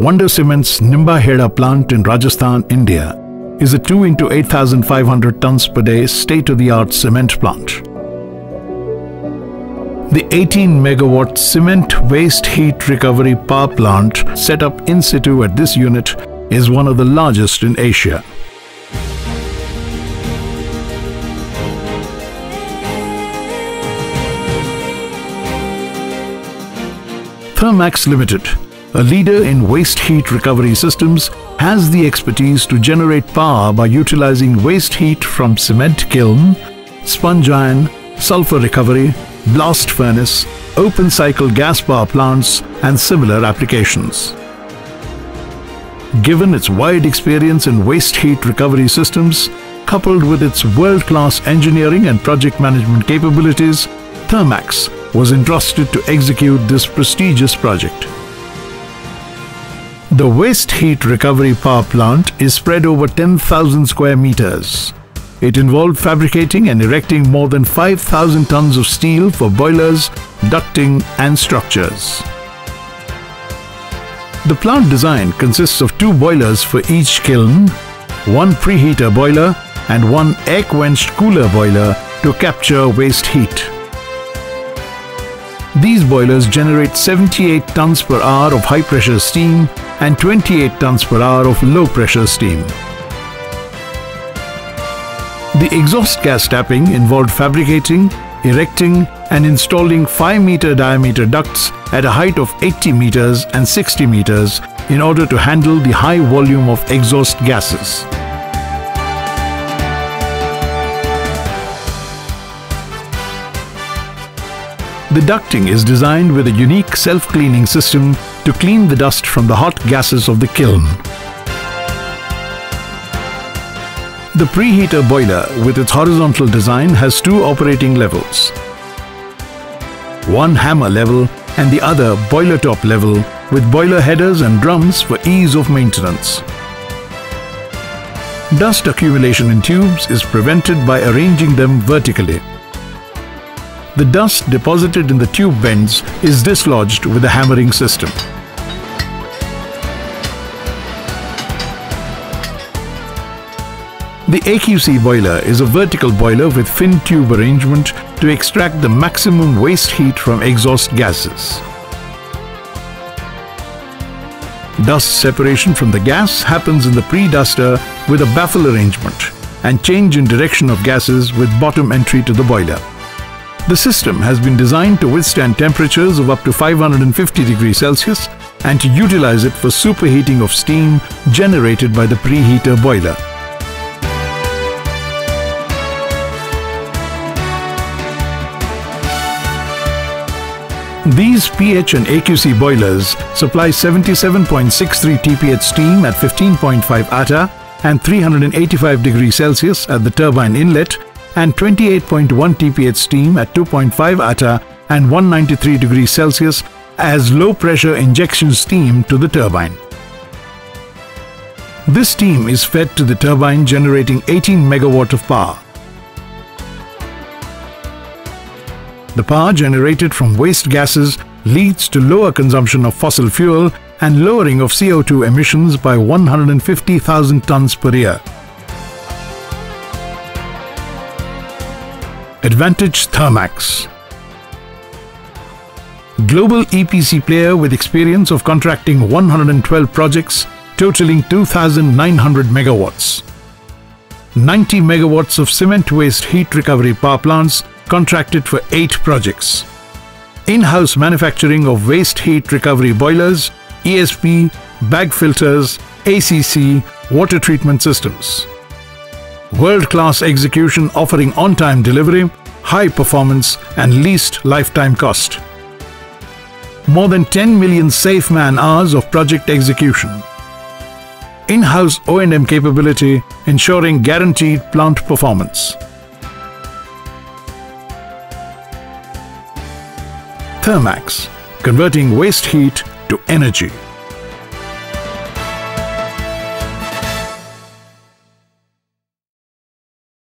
Wonder Cement's Nimbahera plant in Rajasthan, India is a 2 into 8500 tons per day state-of-the-art cement plant. The 18 megawatt cement waste heat recovery power plant set up in situ at this unit is one of the largest in Asia. Thermax Limited, a leader in waste heat recovery systems, has the expertise to generate power by utilizing waste heat from cement kiln, sponge iron, sulfur recovery, blast furnace, open cycle gas power plants and similar applications. Given its wide experience in waste heat recovery systems, coupled with its world-class engineering and project management capabilities, Thermax was entrusted to execute this prestigious project. The waste heat recovery power plant is spread over 10,000 square meters. It involved fabricating and erecting more than 5,000 tons of steel for boilers, ducting and structures. The plant design consists of two boilers for each kiln, one preheater boiler and one air-quenched cooler boiler to capture waste heat. These boilers generate 78 tons per hour of high pressure steam and 28 tons per hour of low pressure steam. The exhaust gas tapping involved fabricating, erecting and installing 5 meter diameter ducts at a height of 80 meters and 60 meters in order to handle the high volume of exhaust gases. The ducting is designed with a unique self-cleaning system to clean the dust from the hot gases of the kiln. The preheater boiler with its horizontal design has two operating levels. One hammer level and the other boiler top level with boiler headers and drums for ease of maintenance. Dust accumulation in tubes is prevented by arranging them vertically. The dust deposited in the tube vents is dislodged with the hammering system. The AQC boiler is a vertical boiler with fin tube arrangement to extract the maximum waste heat from exhaust gases. Dust separation from the gas happens in the pre-duster with a baffle arrangement and change in direction of gases with bottom entry to the boiler. The system has been designed to withstand temperatures of up to 550 degrees Celsius and to utilize it for superheating of steam generated by the preheater boiler. These PH and AQC boilers supply 77.63 TPH steam at 15.5 ATA and 385 degrees Celsius at the turbine inlet and 28.1 TPH steam at 2.5 ATA and 193 degrees Celsius as low pressure injection steam to the turbine. This steam is fed to the turbine generating 18 megawatt of power. The power generated from waste gases leads to lower consumption of fossil fuel and lowering of CO2 emissions by 150,000 tons per year. Advantage Thermax Global EPC player with experience of contracting 112 projects totaling 2,900 megawatts. 90 megawatts of cement waste heat recovery power plants contracted for 8 projects. In-house manufacturing of waste heat recovery boilers, ESP, bag filters, ACC, water treatment systems. World-class execution offering on-time delivery, high performance and least lifetime cost. More than 10 million safe man hours of project execution. In-house O&M capability ensuring guaranteed plant performance. Thermax, converting waste heat to energy.